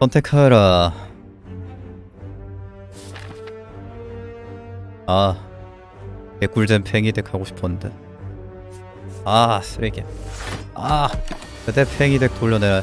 선택하라. 아, 개꿀잼 팽이 덱 하고 싶었는데. 아, 쓰레기. 아, 그때 팽이 덱 돌려내라.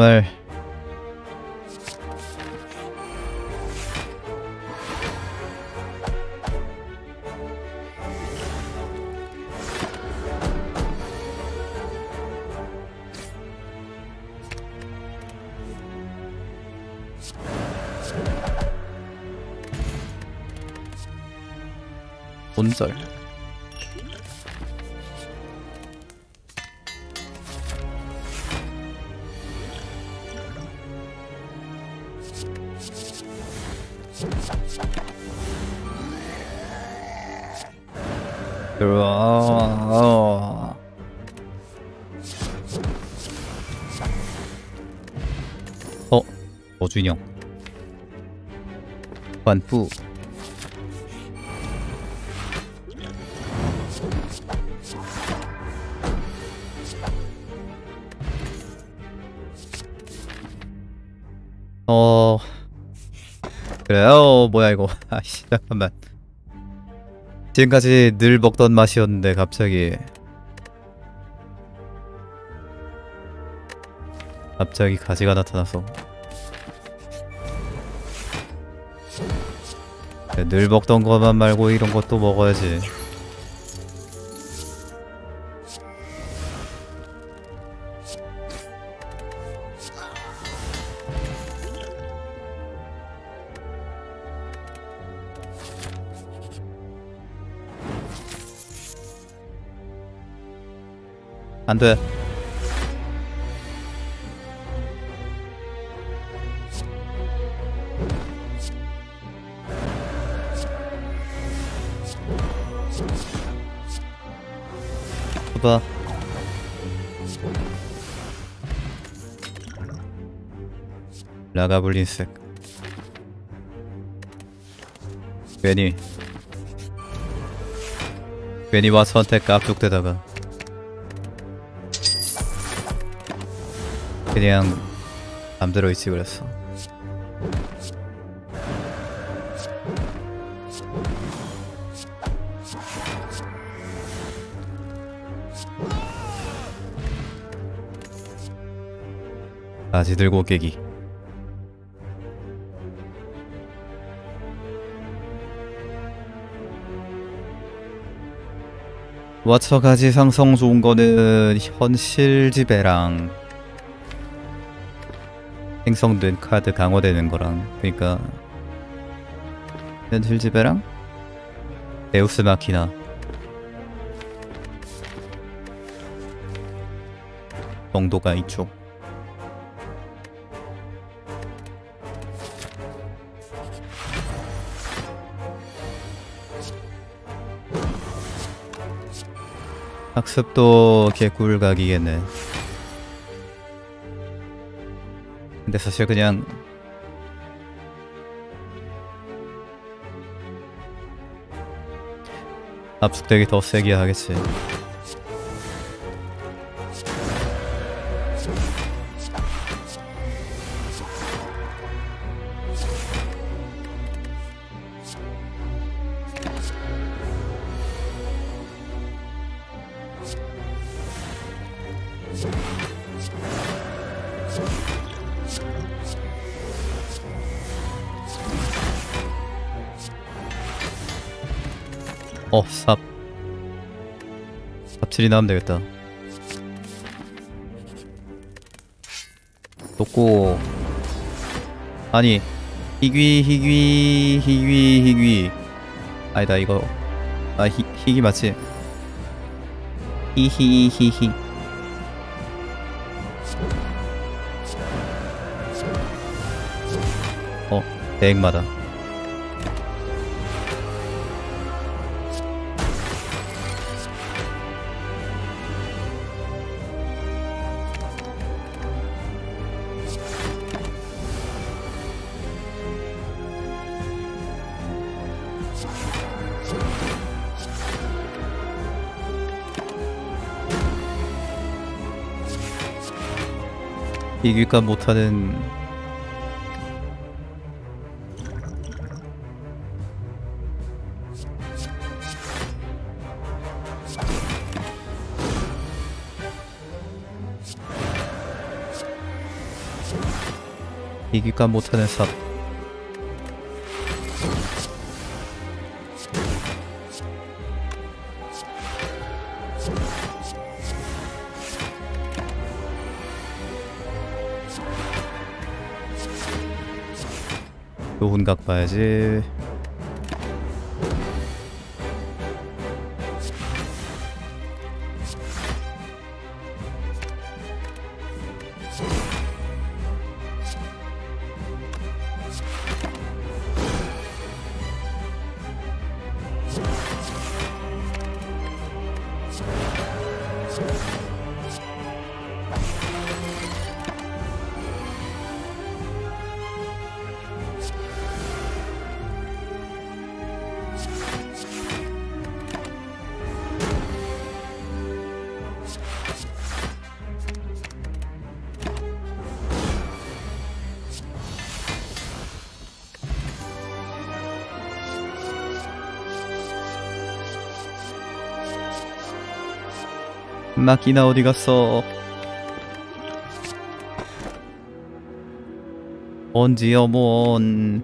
정말 들어와. 어, 어준영. 관부. 뭐야 이거. 아씨 잠깐만. 지금까지 늘 먹던 맛이었는데 갑자기. 갑자기 가지가 나타나서. 늘 먹던 것만 말고 이런 것도 먹어야지 안 돼. 봐 라가블린색. 괜히. 괜히 와 선택 깝죽대다가 그냥 맘대로 있지 그랬어 바지 들고 깨기. 와처가지 상성 좋은 거는 현실 지배랑 생성된 카드 강화되는 거랑 그러니까 현실 지배랑 데우스 마키나. 정도가 이쪽. 학습도 개꿀 각이겠네 근데 사실 그냥 압축되기 더 세게 하겠지 삽질이 나면 되겠다. 놓고. 아니 희귀 희귀 희귀 희귀. 아니다 이거. 아 희, 희귀 맞지? 히히히히. 어 대액마다 비교가 못하는 비교가 못하는 삽 좋은 각 봐야지 마키나 어디 갔어? 언제 어먼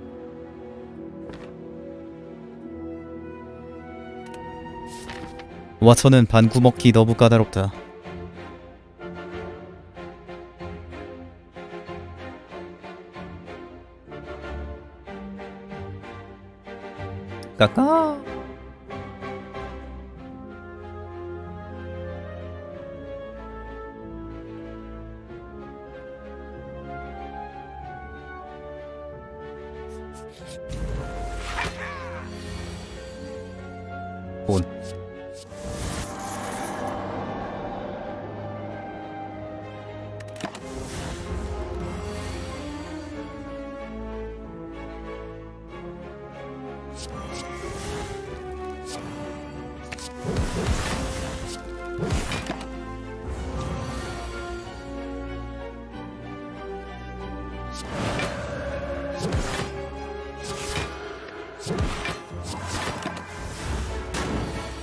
와처는 반구 먹기 너무 까다롭다. 까까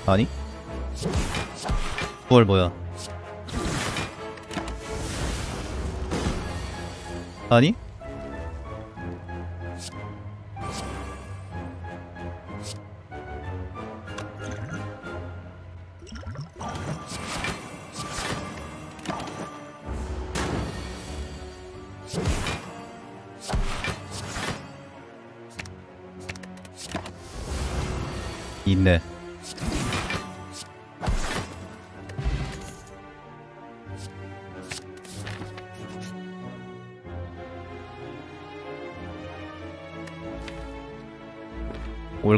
아니? 9월 뭐야? 아니?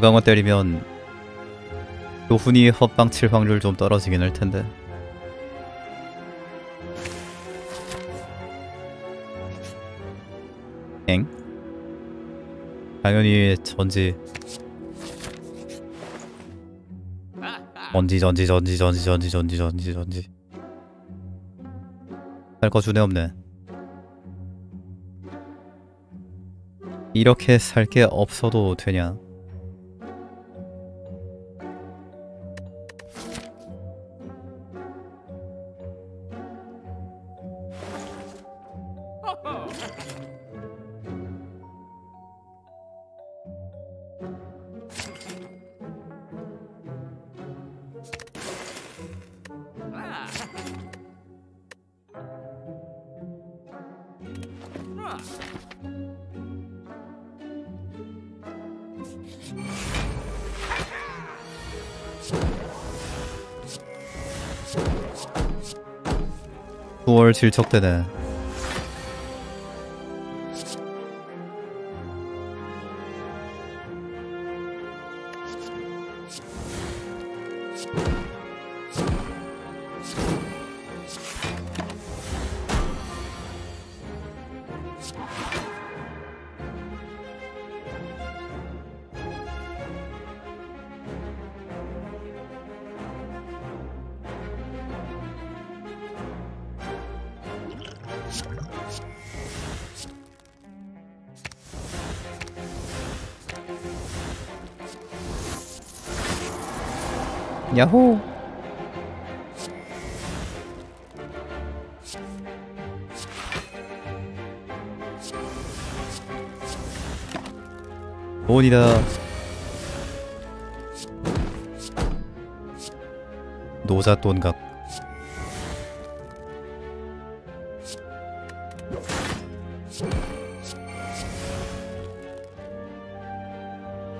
강원 때리면 교훈이 헛방 칠 확률 좀 떨어지긴 할 텐데. 엥? 당연히 전지 전지 전지 전지 전지 전지 전지 전지 전지 살거 주네 없네 이렇게 살 게 없어도 되냐 9월 질척대네. 야호! 돈이다. 노자 돈각.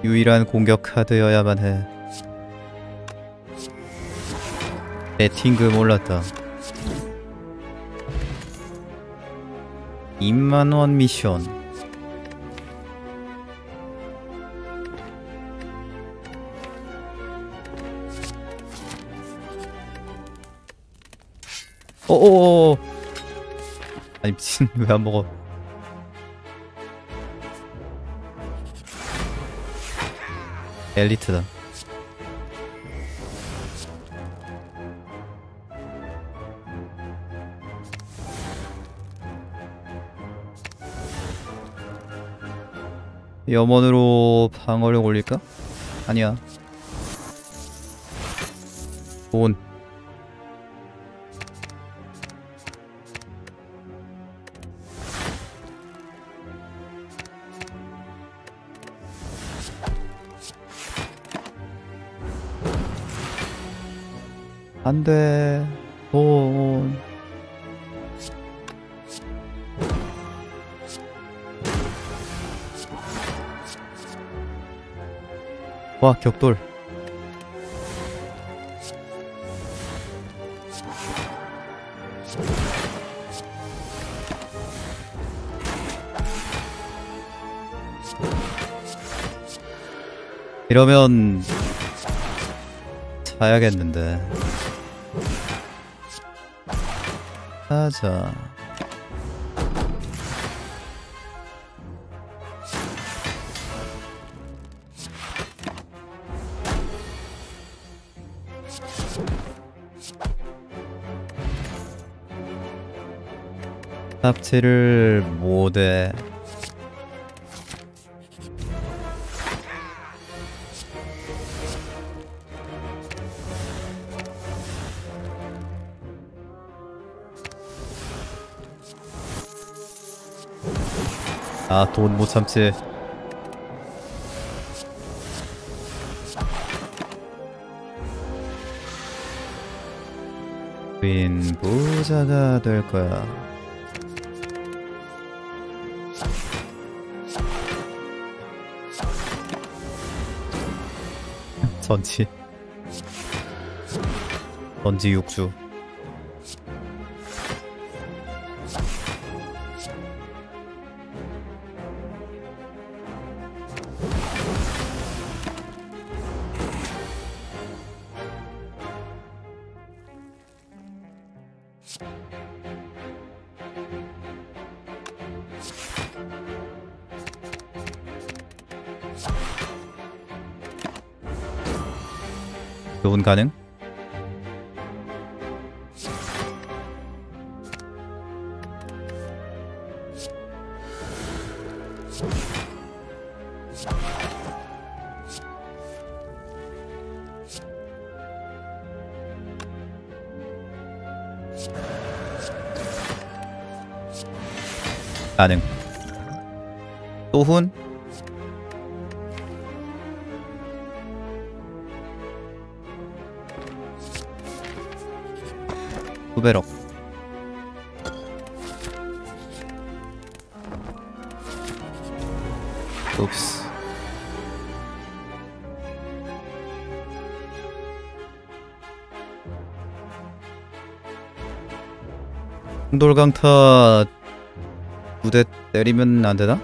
유일한 공격 카드여야만 해. 배팅그 몰랐다. 2만원 미션. 어어어 아니 미친 왜 안 먹어 엘리트다 염원으로 방어력 올릴까? 아니야. 돈 안돼. 돈 와 격돌. 이러면 자야겠는데. 하자 합체를 못해. 아 돈 못 참지. 빈 부자가 될 거야 전지. 전지 육주 가능. 또훈? 후배럭. 옵스. 돌강타 무대 때리면 안 되나?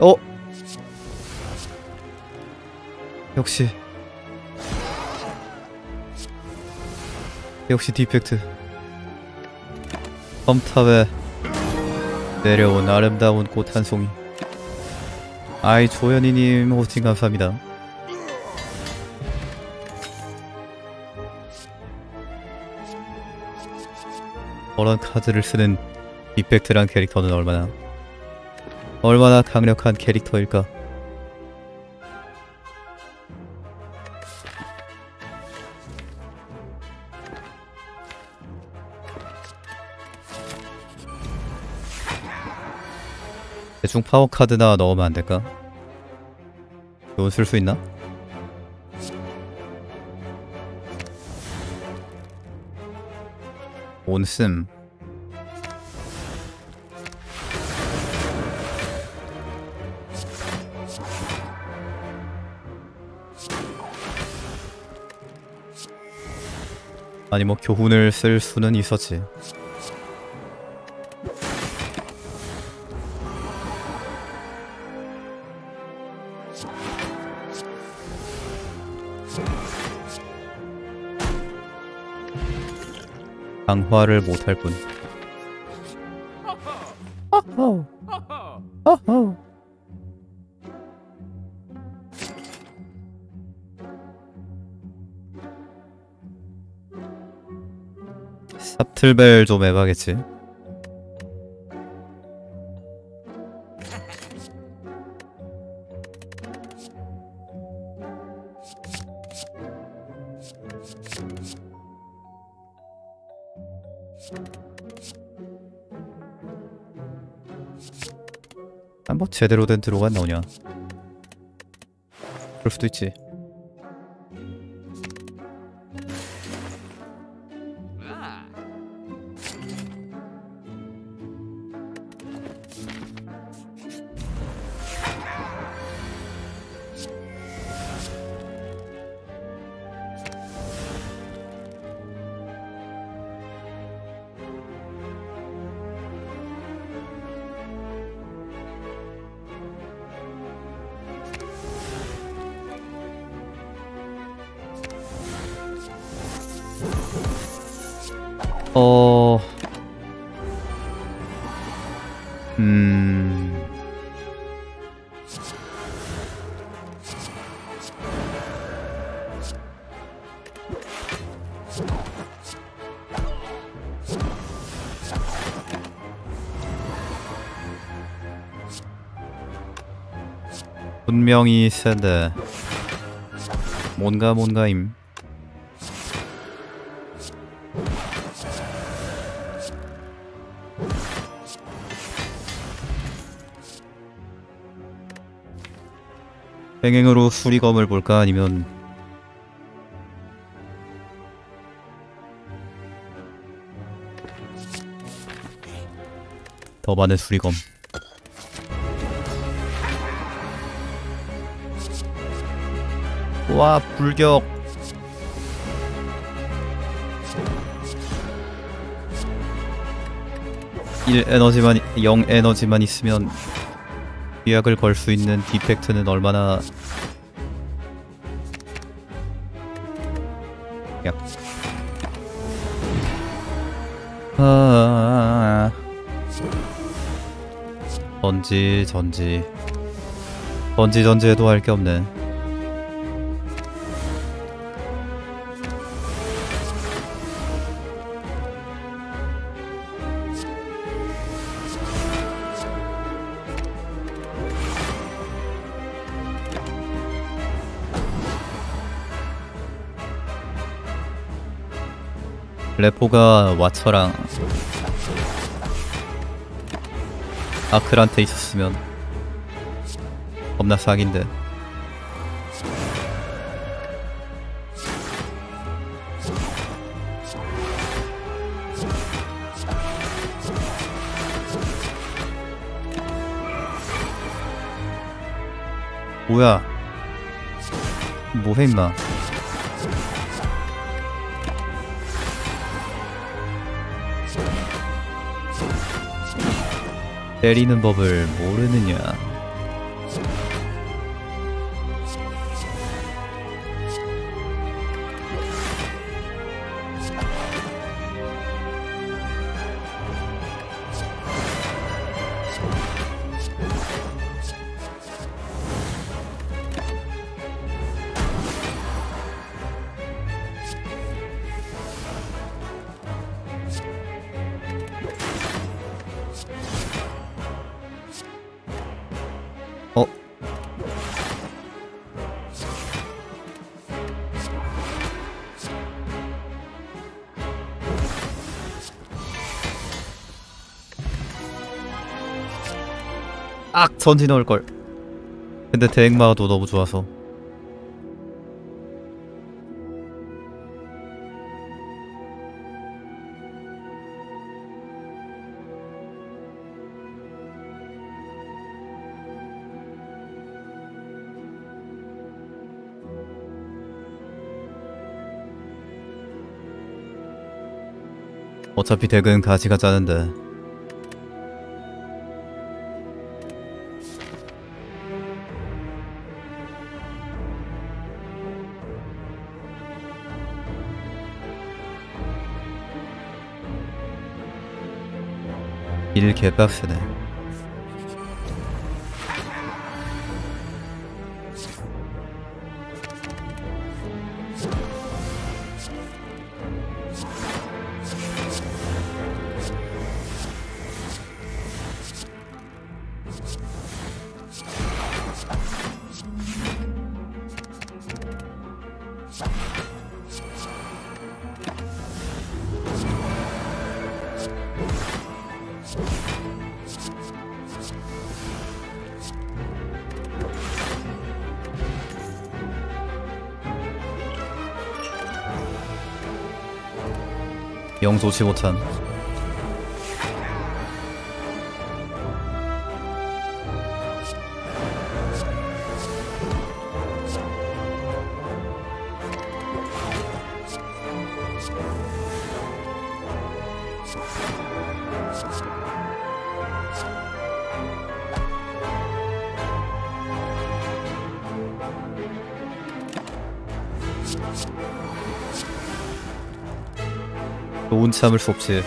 어? 역시. 역시 디펙트. 험탑에 내려온 아름다운 꽃 한 송이. 아이 조연이님 호스팅 감사합니다. 저런 카드를 쓰는 디펙트란 캐릭터는 얼마나 얼마나 강력한 캐릭터일까? 대충 파워 카드나 넣으면 안 될까? 돈 쓸 수 있나? 온씀 아니 뭐 교훈을 쓸 수는 있었지. 강화를 못할 뿐 삽틀벨 좀 해봐겠지. 아, 뭐 제대로 된 드로가 안 나오냐? 그럴 수도 있지 분명히 세대 뭔가 뭔가임. 행행으로 수리검을 볼까? 아니면 더 많은 수리검 와 불격. 일 에너지만 0 에너지만 있으면 위약을 걸 수 있는 디펙트는 얼마나 약. 아... 전지 전지. 전지 전지 해도 할 게 없네 레포가 와처랑 아크한테 있었으면 겁나 싹인데. 뭐야? 뭐해 임마 때리는 법을 모르느냐 전지 넣을걸. 근데 대행마도 너무 좋아서. 어차피 덱은 가지가 짜는데 일 개빡세네 영 좋지 못한 참을 수 없지.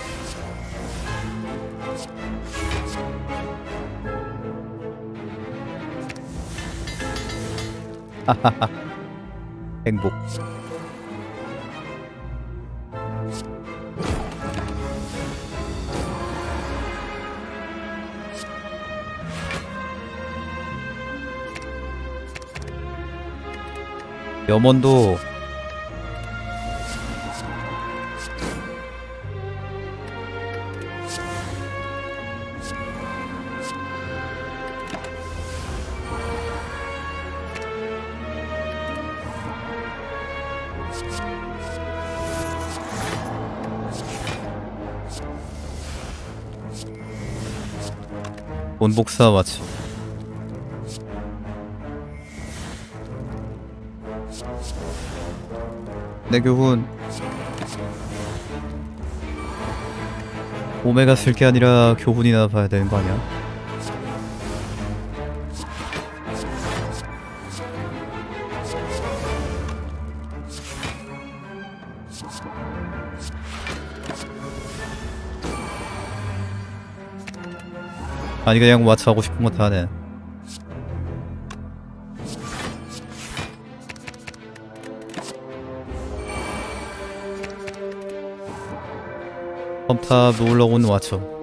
하하하 행복. 염원도 원복사 마치 내 교훈 오메가 쓸 게 아니라 교훈이나 봐야 되는 거 아니야? 아니 그냥 뭐 마트 하고 싶은 거 다 하네. 펌탑 놀러 온 와초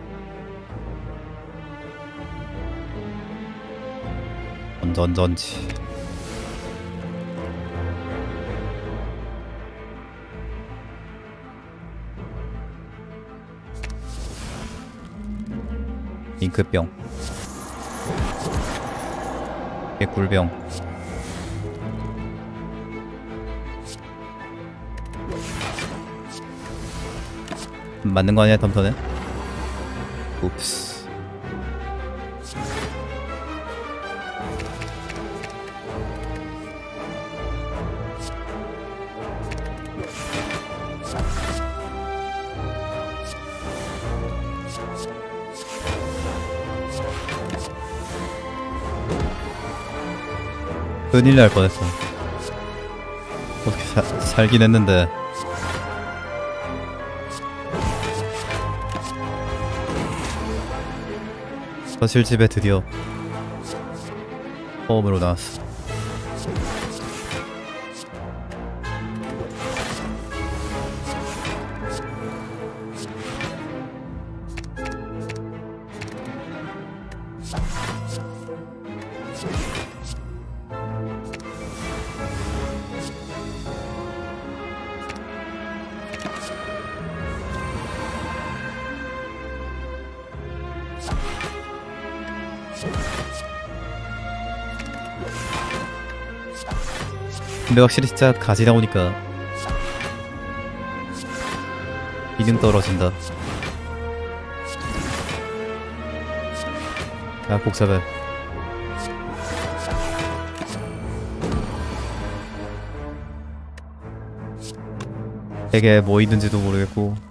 던전지, 잉크병. 개꿀병. 맞는 거 아니야 덤터는? 옵스 큰일 날 뻔했어. 어떻게 사, 살긴 했는데. 거실집에 드디어 처음으로 나왔어. 근데 확실히 진짜 가지 나오니까 기능 떨어진다. 아, 야 복사발 되게 뭐 있는지도 모르겠고.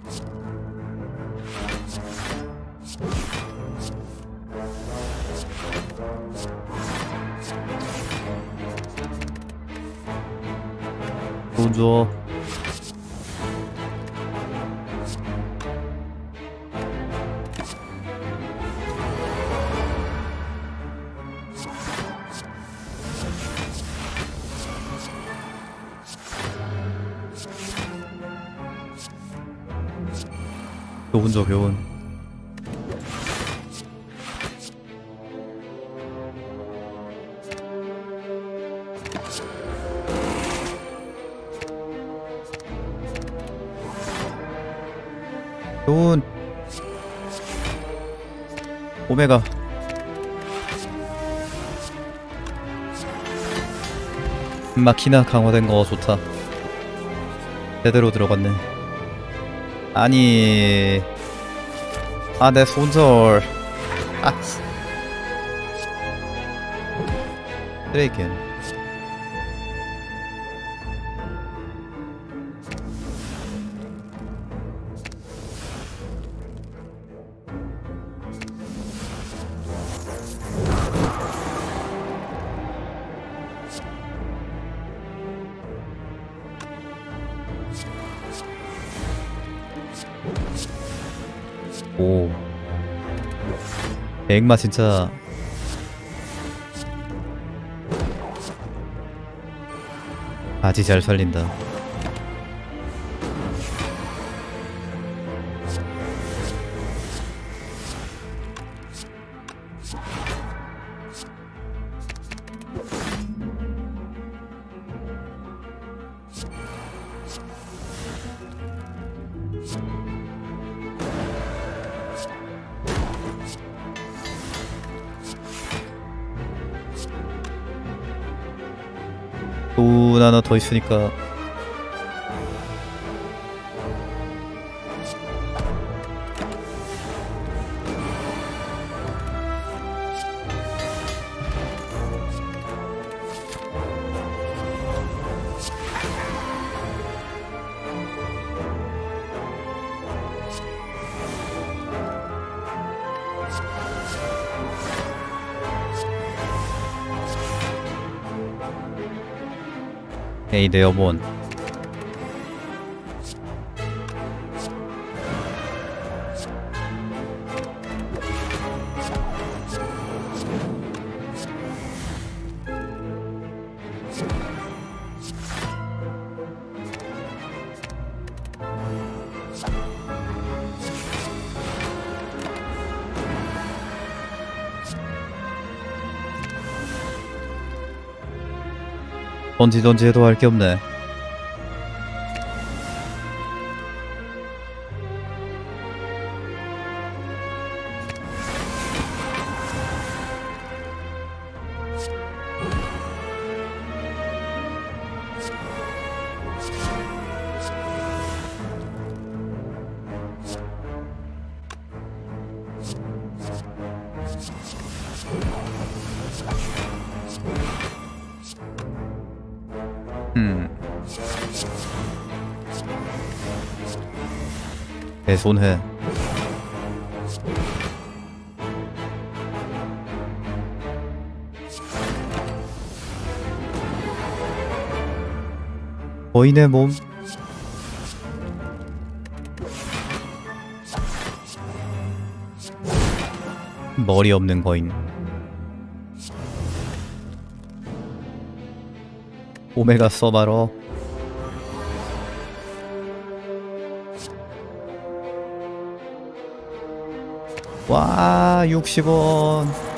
좀 줘. 교훈 줘 교훈 좋은 오메가. 마키나 강화된 거 좋다. 제대로 들어갔네. 아니. 아 내 손절. 아. 쓰레기겐 오. 액마 진짜. 바지 잘 살린다. 더 있으니까 에이 내 여본 던지 던지 해도 할 게 없네 손 해. 거인의 몸. 머리 없는 거인. 오메가 써바러 와 60원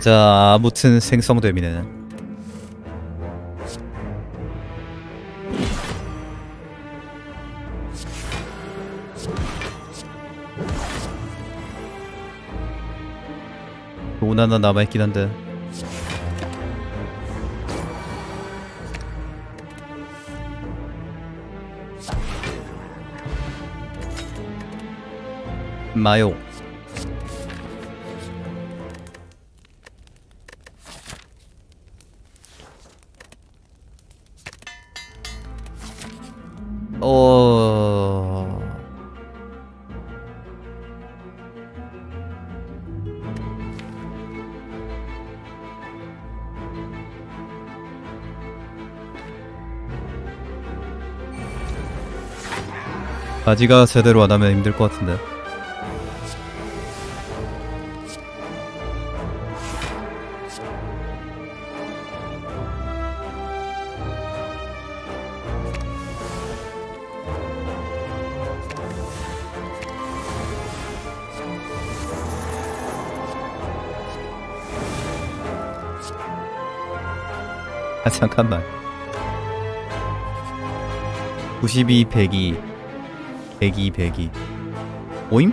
자 아무튼 생성됨이네. 돈 하나 남아있긴 한데. 마요 바지가 제대로 안 하면 힘들 것 같은데. 아 잠깐만 92, 102 102, 102 오임?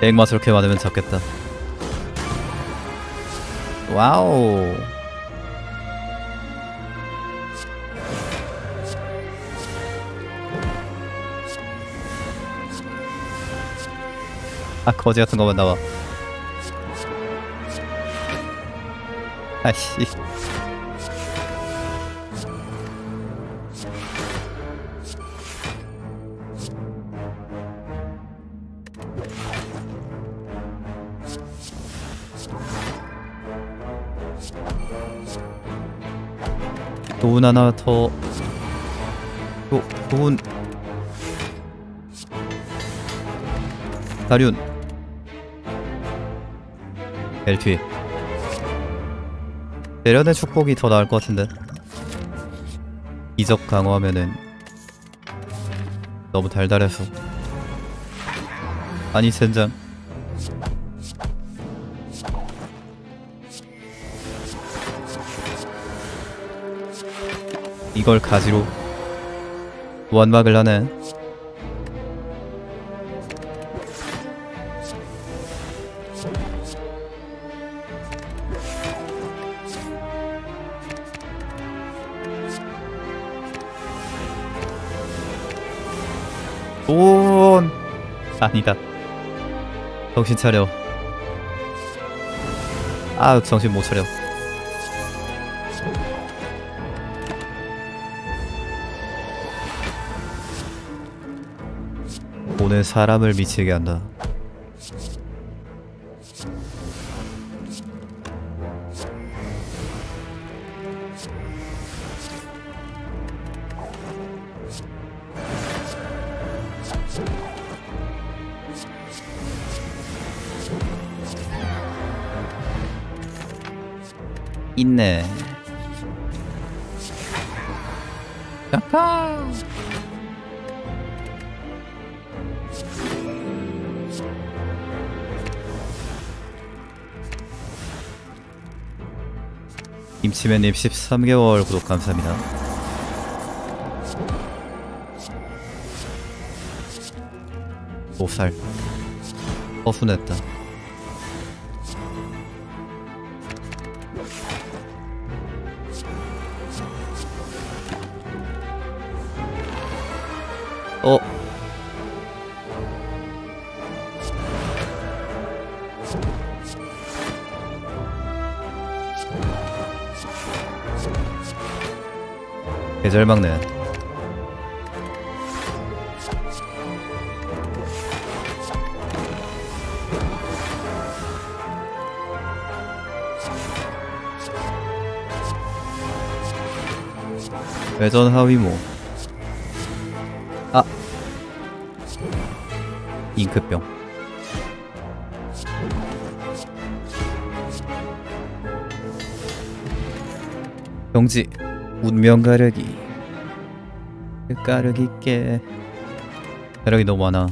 액마 저렇게 많으면 잡겠다 와우. 아 거지 같은 거만 나와. 아씨 도운 하나 더. 도, 도운. 다륜 엘튀 대련의 축복이 더 나을 것 같은데. 이적 강화하면은 너무 달달해서. 아니 젠장 이걸 가지로 무한막을 하네. 돈 아니다. 정신 차려. 아 정신 못 차려 오늘 사람을 미치게 한다. 있네 김치맨님 13개월 구독 감사합니다. 오살. 허순했다 계절 막네 외전 하위모. 아. 잉크병. 병지 운명 가르기 그 가르기 깨 가르기 너무 많아.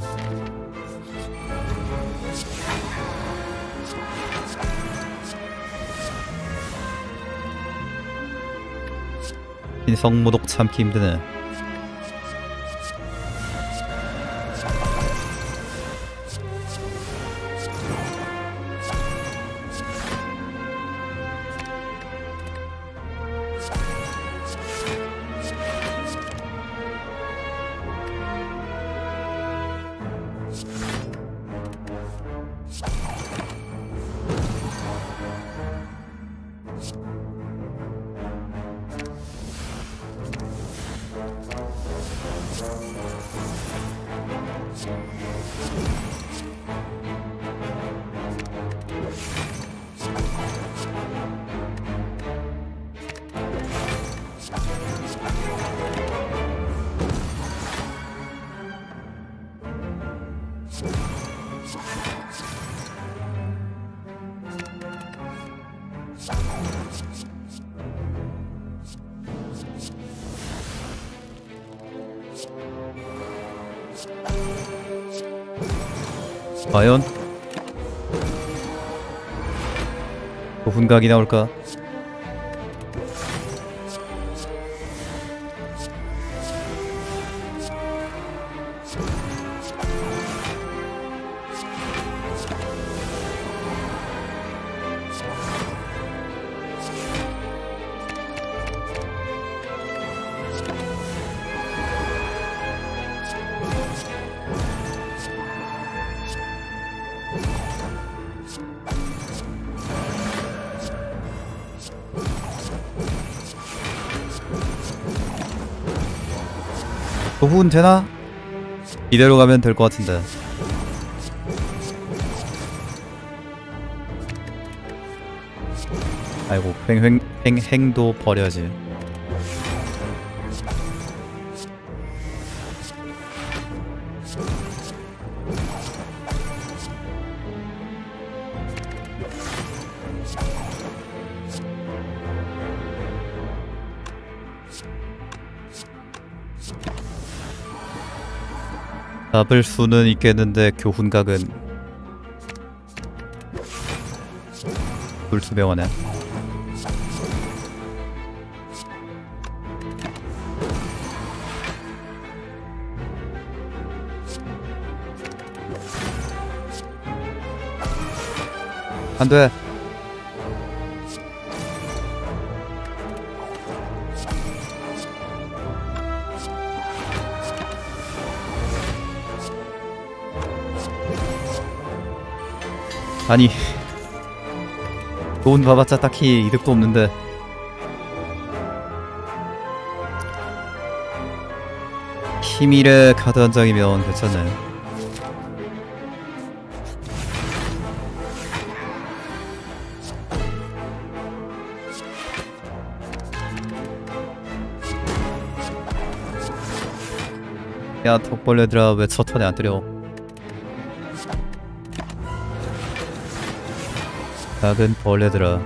신성모독 참기 힘드네 도훈각이 나올까? 도훈 되나? 이대로 가면 될 것 같은데 아이고 횡횡 행, 행도 버려야지 잡을 수는 있겠는데 교훈각은 불투명하네. 안돼 아니 돈 봐봤자 딱히 이득도 없는데. 힘일의 카드 한 장이면 괜찮네. 야 턱벌레들아 왜 첫 턴에 안 때려 작은 벌레들아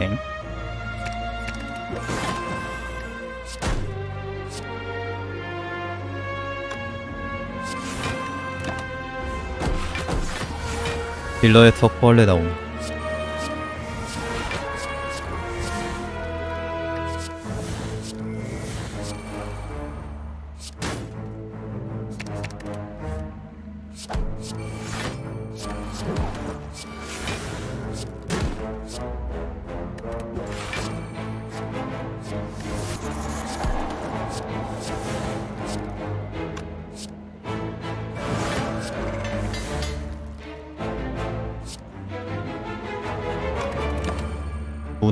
엥? 딜러의 턱벌레 나옴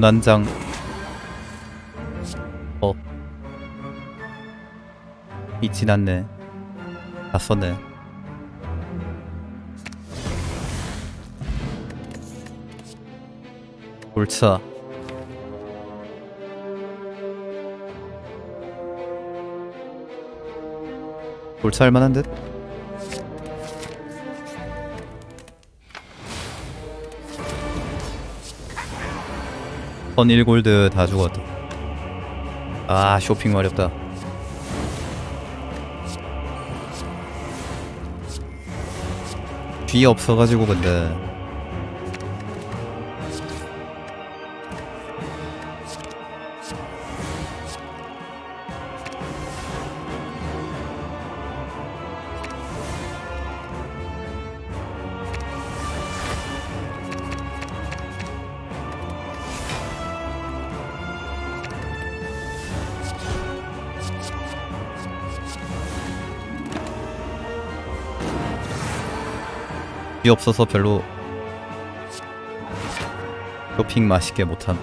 문안장. 어. 있진 않네. 다 썼네. 골차. 골차 할만한 듯? 선 1골드 다 죽었다. 아 쇼핑 어렵다. 뒤 없어가지고 근데 없어서 별로 쇼핑 맛있게 못함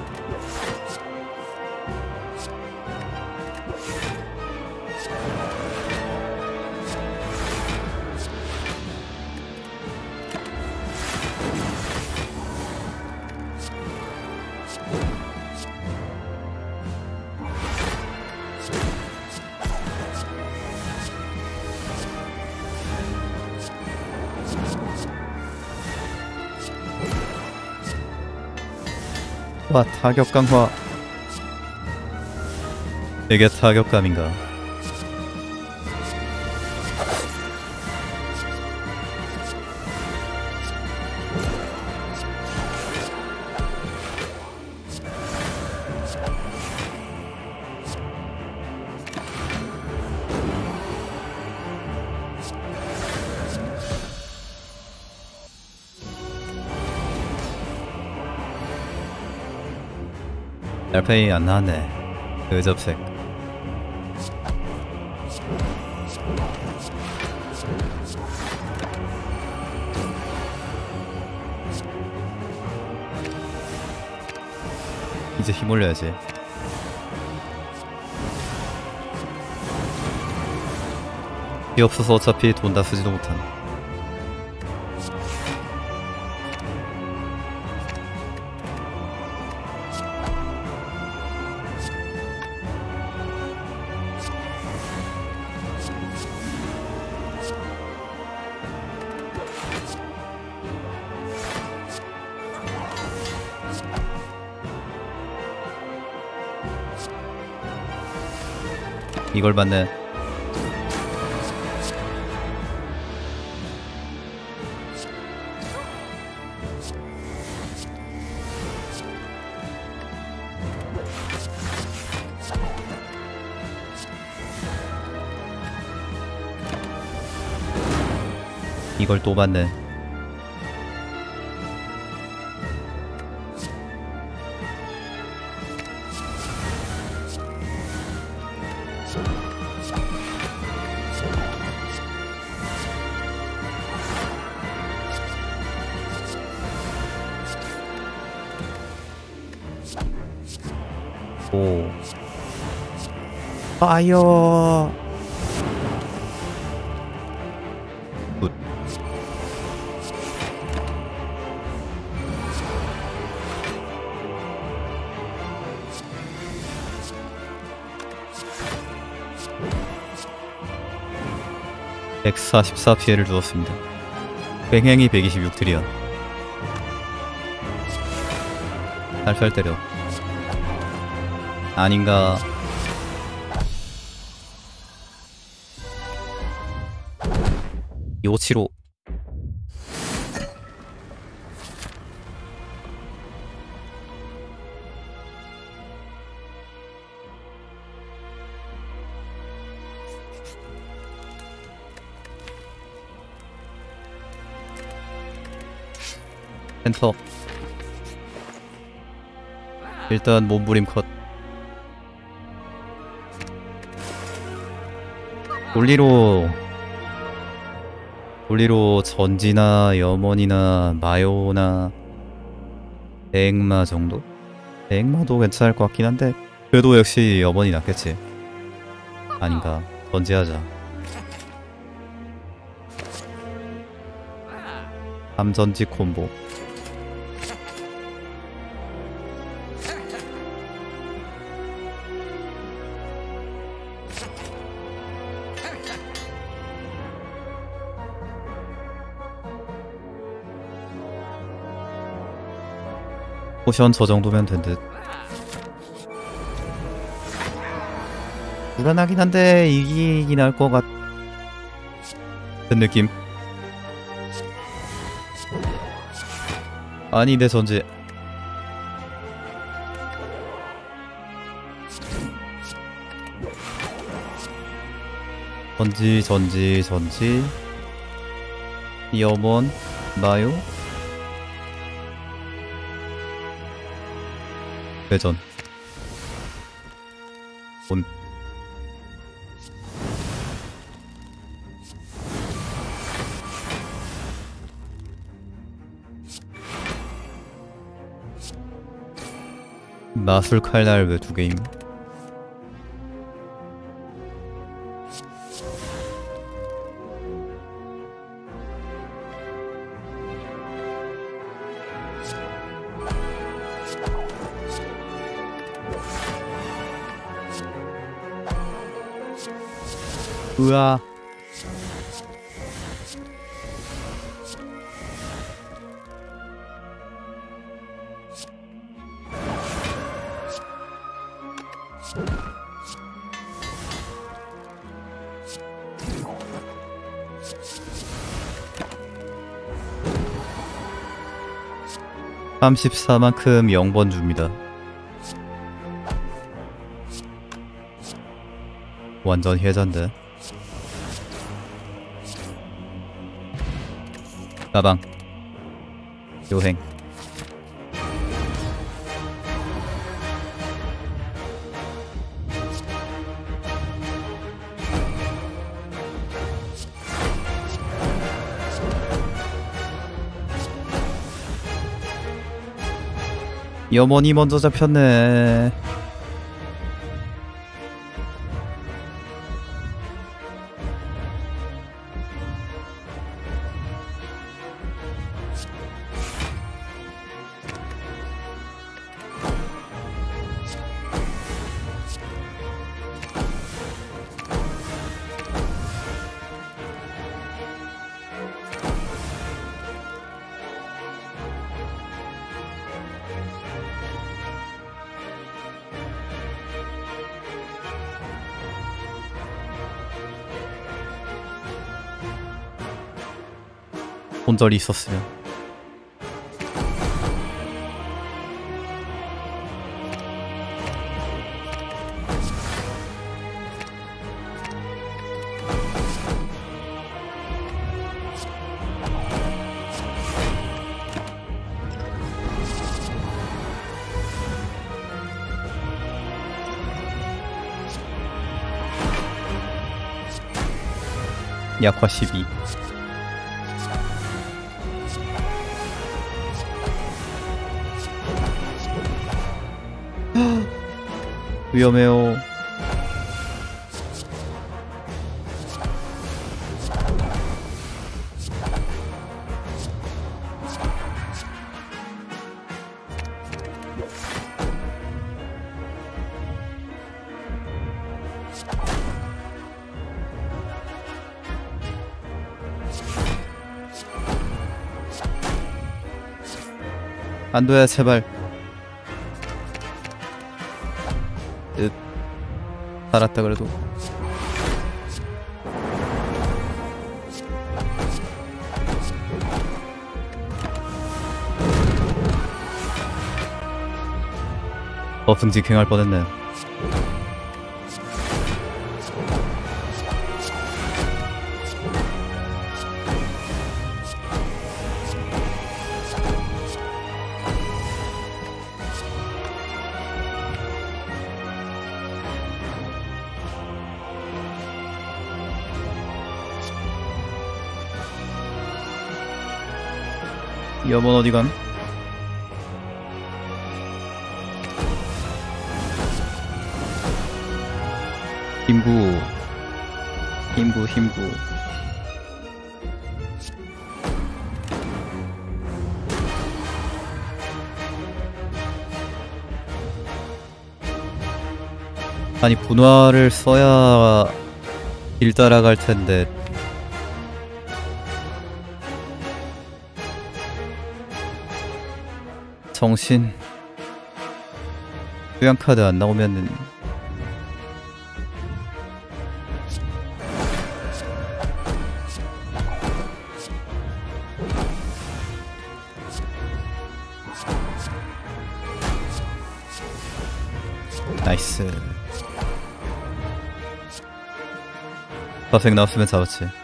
타격 강화 이게 타격감인가 날페이 안 나왔네. 그 접색. 이제 힘 올려야지. 비 없어서 어차피 돈 다 쓰지도 못한 이걸 받네. 이걸 또 받네. 파이어. 굿. (144) 피해를 주었습니다 뱅행이 (126) 트리언 살살 때려 아닌가 요치로. 센터. 일단 몸부림 컷. 논리로 논리로 전지나 염원이나 마요나 대행마 정도? 대행마도 괜찮을 것 같긴 한데 그래도 역시 염원이 낫겠지. 아닌가. 전지하자. 함전지 콤보 포션 저 정도면 된 듯. 불안하긴 한데 이기긴 할 것 같은 느낌. 아니 내 전지 전지 전지 전지 염원 마요 회전 온 마술 칼날 왜 두 개임? 으아 (34만큼) 0번 줍니다. 완전 해잔데 가방. 요행. 염원이 먼저 잡혔네 손절이 있었으면 약화 12 위험해요. 안 돼 제발 살았다 그래도. 어 등직행할 뻔했네 여번 어디감? 힘구 힘구 힘구 아니 분화를 써야 길 따라갈 텐데 정신. 휴양 카드 안 나오면은. 나이스. 퍼펙 나왔으면 잡았지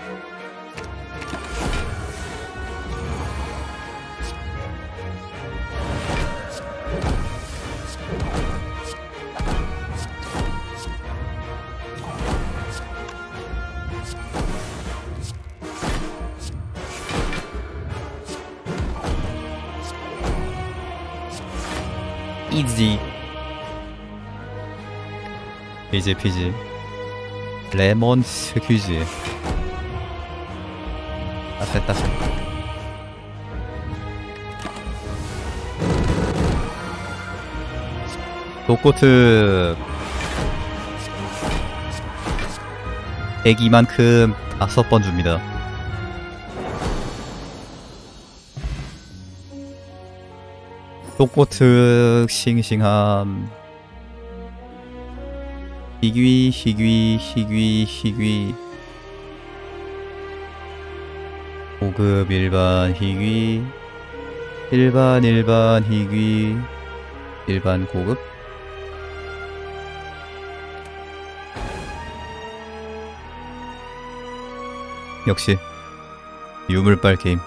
이지 이제 피지. 레몬 스퀴즈. 따뜻 따뜻 독고트. 애기만큼 다섯 번 줍니다 독고트 싱싱함. 희귀 희귀 희귀 희귀. 고급 일반 희귀 일반 일반 희귀. 일반 고급? 역시 유물빨 게임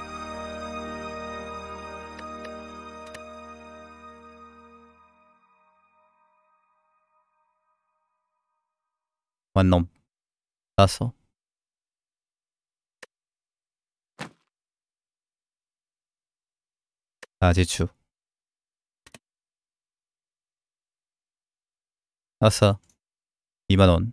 완놈 따서? 아지추 아싸 2만원